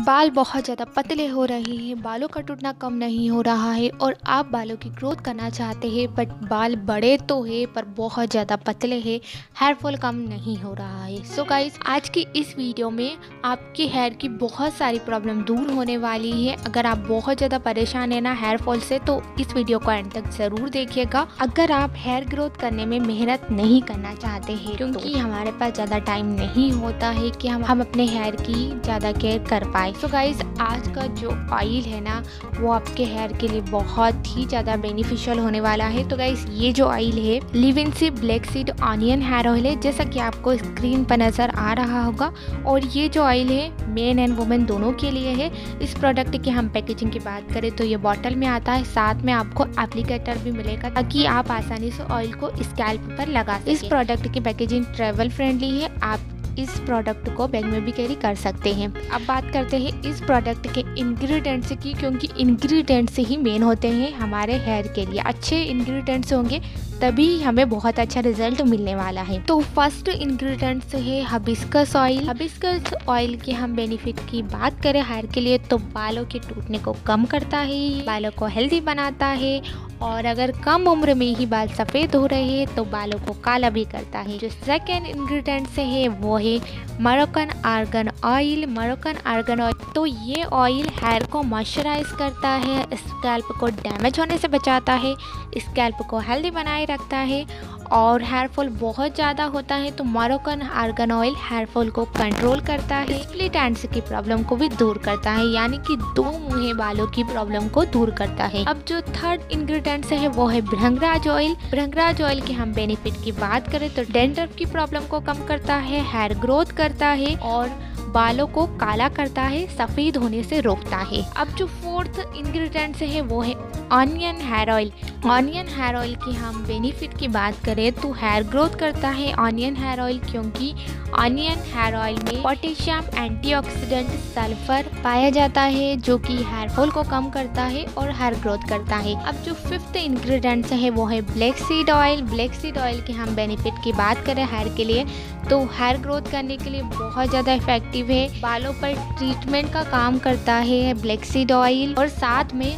बाल बहुत ज़्यादा पतले हो रहे हैं, बालों का टूटना कम नहीं हो रहा है और आप बालों की ग्रोथ करना चाहते हैं बट बाल बड़े तो है, पर बहुत ज़्यादा पतले हैं हेयर फॉल कम नहीं हो रहा है। सो so गाइस आज की इस वीडियो में आपके हेयर की बहुत सारी प्रॉब्लम दूर होने वाली है। अगर आप बहुत ज़्यादा परेशान है ना हेयर फॉल से तो इस वीडियो को एंड तक ज़रूर देखिएगा। अगर आप हेयर ग्रोथ करने में मेहनत नहीं करना चाहते हैं, क्योंकि हमारे पास ज़्यादा टाइम नहीं होता है कि हम हम अपने हेयर की ज़्यादा केयर कर पाए। पाए सो गाइज़ आज का जो ऑयल है ना वो आपके हेयर के लिए बहुत ही ज़्यादा बेनिफिशियल होने वाला है। तो गाइज़ ये जो ऑयल है लिविन सी black seed onion hair oil है जैसा कि आपको स्क्रीन पर नज़र आ रहा होगा। और ये जो ऑयल है मेन एंड वुमेन दोनों के लिए है। इस प्रोडक्ट की हम पैकेजिंग की बात करें तो ये बॉटल में आता है साथ में आपको एप्लीकेटर भी मिलेगा ताकि आप आसानी से ऑयल को स्कैल्प पर लगा इस प्रोडक्ट की पैकेजिंग ट्रेवल फ्रेंडली है आप इस प्रोडक्ट को बैग में भी कैरी कर सकते हैं। अब बात करते हैं इस प्रोडक्ट के इंग्रेडिएंट्स की, क्योंकि इंग्रेडिएंट्स ही मेन होते हैं हमारे हेयर के लिए। अच्छे इंग्रेडिएंट्स होंगे, तभी हमें बहुत अच्छा रिज़ल्ट मिलने वाला है। तो फ़र्स्ट इंग्रेडिएंट्स है हबिस्कस ऑयल हबिस्कस ऑयल के हम बेनिफिट की बात करें हेयर के लिए तो बालों के टूटने को कम करता है, बालों को हेल्दी बनाता है, और अगर कम उम्र में ही बाल सफ़ेद हो रहे हैं तो बालों को काला भी करता है। जो सेकेंड इंग्रेडिएंट्स है, वो है Moroccan argan oil Moroccan argan oil तो ये ऑयल हेयर को मॉइस्चराइज करता है, स्कैल्प को डैमेज होने से बचाता है, स्कैल्प को हेल्दी बनाए रखता है और हेयर फॉल बहुत ज़्यादा होता है तो Moroccan argan oil hair fall को कंट्रोल करता है स्प्लिट एंड्स की प्रॉब्लम को भी दूर करता है, यानी कि दो मुहे बालों की प्रॉब्लम को दूर करता है। अब जो थर्ड इंग्रेडिएंट्स है, वो है भ्रंगराज ऑयल भ्रंगराज ऑयल के हम बेनिफिट की बात करें तो डेंड्रफ की प्रॉब्लम को कम करता है हेयर ग्रोथ करता है और बालों को काला करता है, सफ़ेद होने से रोकता है। अब जो फोर्थ इंग्रेडिएंट है, वो है onion hair oil onion hair oil की हम बेनिफिट की बात करें तो हेयर ग्रोथ करता है ऑनियन हेयर ऑयल क्योंकि ऑनियन हेयर ऑयल में पोटेशियम एंटीऑक्सीडेंट सल्फ़र पाया जाता है जो कि हेयर फॉल को कम करता है और हेयर ग्रोथ करता है। अब जो फिफ्थ इंग्रेडिएंट्स है वो है black seed oil black seed oil की हम बेनिफिट की बात करें हेयर के लिए तो हेयर ग्रोथ करने के लिए बहुत ज़्यादा इफ़ेक्टिव है। बालों पर ट्रीटमेंट का काम करता है ब्लैक सीड ऑयल और साथ में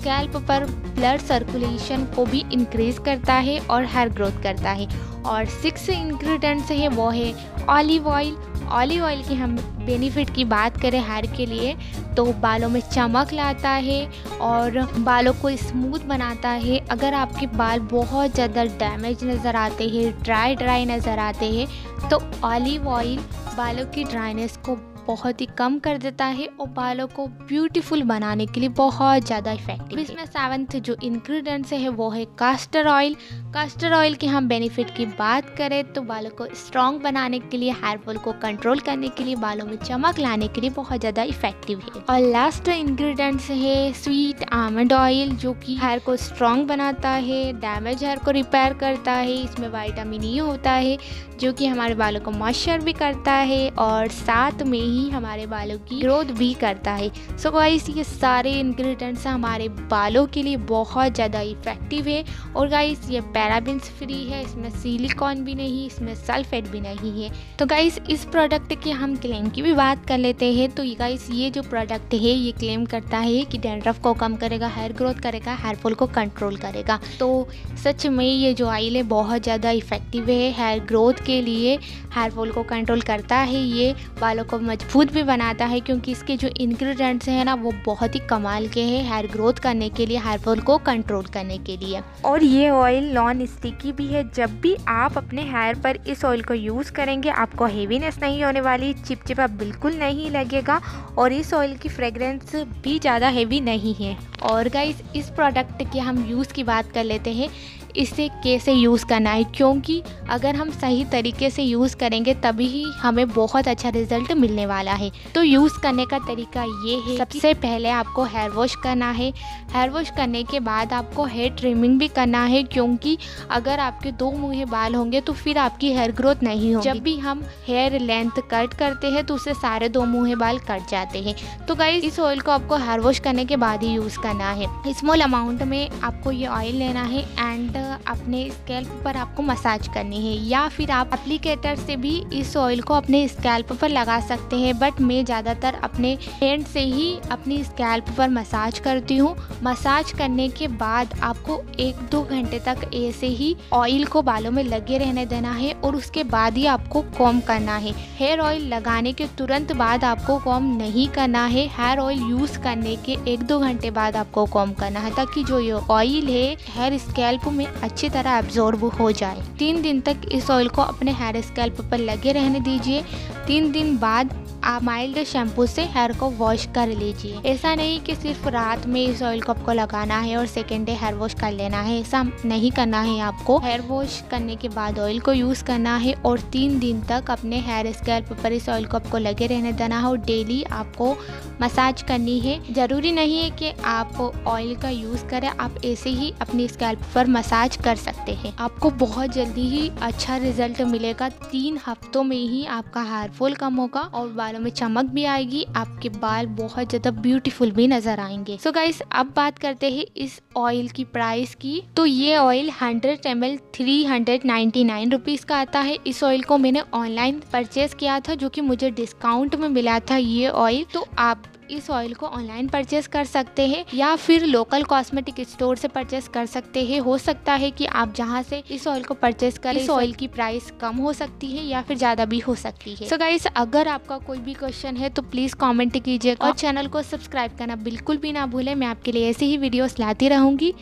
स्कैल्प पर ब्लड सर्कुलेशन को भी इंक्रीज करता है और हेयर ग्रोथ करता है। और सिक्स इंग्रेडिएंट्स है, वो है ऑलिव ऑयल ऑलिव ऑयल की हम बेनिफिट की बात करें हेयर के लिए तो बालों में चमक लाता है और बालों को स्मूथ बनाता है। अगर आपके बाल बहुत ज़्यादा डैमेज नज़र आते हैं ड्राई ड्राई नज़र आते हैं तो ऑलिव ऑयल बालों की ड्राइनेस को बहुत ही कम कर देता है और बालों को ब्यूटीफुल बनाने के लिए बहुत ज़्यादा इफ़ेक्टिव इसमें सेवन्थ जो इंग्रेडिएंट्स है वो है कास्टर ऑयल कास्टर ऑयल के हम बेनिफिट की बात करें तो बालों को स्ट्रॉन्ग बनाने के लिए हेयर फॉल को कंट्रोल करने के लिए बालों में चमक लाने के लिए बहुत ज़्यादा इफ़ेक्टिव है। और लास्ट इंग्रेडिएंट्स है स्वीट आमंड ऑयल जो कि हेयर को स्ट्रॉन्ग बनाता है डैमेज हेयर को रिपेयर करता है। इसमें वाइटामिन ई होता है जो कि हमारे बालों को मॉइस्चर भी करता है। और साथ में ही हमारे बालों की ग्रोथ भी करता है। सो so गाइस ये सारे इंग्रेडिएंट्स हमारे बालों के लिए बहुत ज़्यादा इफ़ेक्टिव है। और गाइस ये पैराबिन्स फ्री है, इसमें सिलिकॉन भी नहीं, इसमें सल्फेट भी नहीं है। तो गाइस इस प्रोडक्ट के हम क्लेम की भी बात कर लेते हैं। तो गाइस ये जो प्रोडक्ट है, ये क्लेम करता है कि डेंड्रफ को कम करेगा हेयर ग्रोथ करेगा हेयर फॉल को कंट्रोल करेगा। तो सच में ये जो ऑयल है, बहुत ज़्यादा इफ़ेक्टिव है। हेयर ग्रोथ के लिए हेयर फॉल को कंट्रोल करता है ये। बालों को मज़बूत भी बनाता है क्योंकि इसके जो इंग्रेडिएंट्स हैं ना, वो बहुत ही कमाल के हैं हेयर ग्रोथ करने के लिए हेयर फॉल को कंट्रोल करने के लिए। और ये ऑयल नॉन स्टिकी भी है। जब भी आप अपने हेयर पर इस ऑयल को यूज़ करेंगे, आपको हेवीनेस नहीं होने वाली, चिपचिपा बिल्कुल नहीं लगेगा और इस ऑयल की फ्रेगरेंस भी ज़्यादा हेवी नहीं है। और गाइस इस प्रोडक्ट की हम यूज़ की बात कर लेते हैं। इसे कैसे यूज़ करना है? क्योंकि अगर हम सही तरीके से यूज़ करेंगे, तभी ही हमें बहुत अच्छा रिज़ल्ट मिलने वाला है। तो यूज़ करने का तरीका ये है सबसे पहले आपको हेयर वॉश करना है। हेयर वॉश करने के बाद आपको हेयर ट्रिमिंग भी करना है, क्योंकि अगर आपके दो मुँह बाल होंगे तो फिर आपकी हेयर ग्रोथ नहीं होगी। जब भी हम हेयर लेंथ कट करते हैं तो उससे सारे दो मुँह बाल कट जाते हैं। तो गाइज़ इस ऑयल को आपको हेयर वॉश करने के बाद ही यूज़ करना है। स्मॉल अमाउंट में आपको ये ऑयल लेना है एंड अपने स्कैल्प पर आपको मसाज करनी है, या फिर आप एप्लीकेटर से भी इस ऑयल को अपने स्कैल्प पर लगा सकते हैं बट मैं ज़्यादातर अपने हैंड से ही अपनी स्कैल्प पर मसाज करती हूँ। मसाज करने के बाद आपको एक दो घंटे तक ऐसे ही ऑयल को बालों में लगे रहने देना है और उसके बाद ही आपको कॉम करना है। हेयर ऑयल लगाने के तुरंत बाद आपको कॉम नहीं करना है। हेयर ऑयल यूज़ करने के एक दो घंटे बाद आपको कॉम करना है, ताकि जो ये ऑयल है हेयर स्कैल्प में अच्छी तरह एब्जॉर्ब हो जाए। तीन दिन तक इस ऑयल को अपने हेयर स्कैल्प पर लगे रहने दीजिए। तीन दिन बाद आप माइल्ड शैम्पू से हेयर को वॉश कर लीजिए। ऐसा नहीं कि सिर्फ़ रात में इस ऑयल को आपको लगाना है और सेकेंड डे हेयर वॉश कर लेना है। ऐसा नहीं करना है आपको। हेयर वॉश करने के बाद ऑयल को यूज़ करना है और तीन दिन तक अपने हेयर स्कैल्प पर इस ऑयल को आपको लगे रहने देना है और डेली आपको मसाज करनी है। ज़रूरी नहीं है कि आप ऑयल का यूज़ करें, आप ऐसे ही अपनी स्कैल्प पर मसाज कर सकते हैं। आपको बहुत जल्दी ही अच्छा रिज़ल्ट मिलेगा। तीन हफ्तों में ही आपका हेयर फॉल कम होगा और बालों में चमक भी आएगी, आपके बाल बहुत ज़्यादा ब्यूटीफुल भी नज़र आएँगे। सो so गाइस अब बात करते हैं इस ऑयल की प्राइस की। तो ये oil 100 M L three hundred nine rupees का आता है। इस ऑयल को मैंने ऑनलाइन परचेज किया था, जो कि मुझे डिस्काउंट में मिला था ये ऑयल तो आप इस ऑयल को ऑनलाइन परचेस कर सकते हैं या फिर लोकल कॉस्मेटिक स्टोर से परचेस कर सकते हैं। हो सकता है कि आप जहाँ से इस ऑयल को परचेस करें इस ऑयल की प्राइस कम हो सकती है या फिर ज़्यादा भी हो सकती है। सो so गाइस अगर आपका कोई भी क्वेश्चन है तो प्लीज़ कॉमेंट कीजिए और चैनल को सब्सक्राइब करना बिल्कुल भी ना भूलें। मैं आपके लिए ऐसी ही वीडियोस लाती रहूँगी।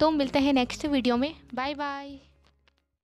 तो मिलते हैं नेक्स्ट वीडियो में। Bye bye